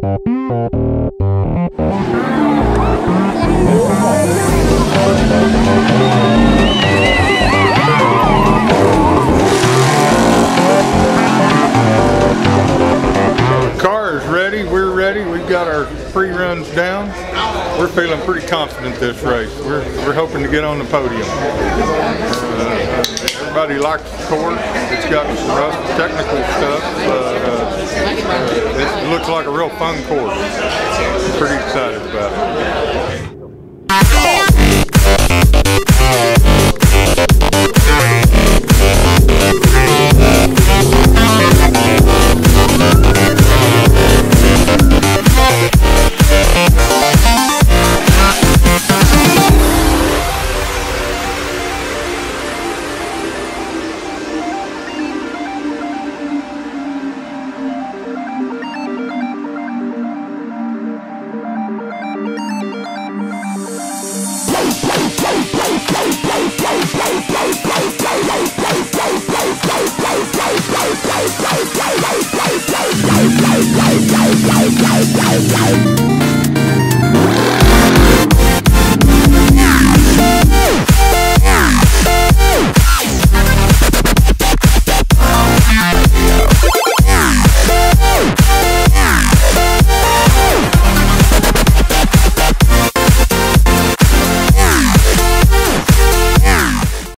Car is ready, we're ready, we've got our pre-runs down. We're feeling pretty confident this race. We're, we're hoping to get on the podium. Uh, everybody likes the course. It's got some rough technical stuff. Uh, uh, it looks like a real fun course. Pretty excited about it. Bye.